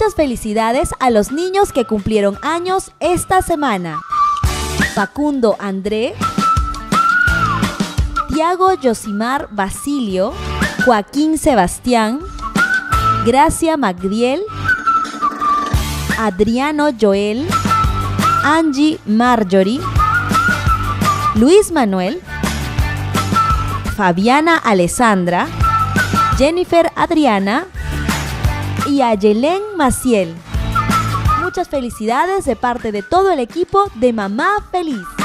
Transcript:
Muchas felicidades a los niños que cumplieron años esta semana. Facundo André, Tiago Yosimar Basilio, Joaquín Sebastián, Gracia Magdiel, Adriano Joel, Angie Marjorie, Luis Manuel, Fabiana Alessandra, Jennifer Adriana y Ayelén Maciel. Muchas felicidades de parte de todo el equipo de Mamá Feliz.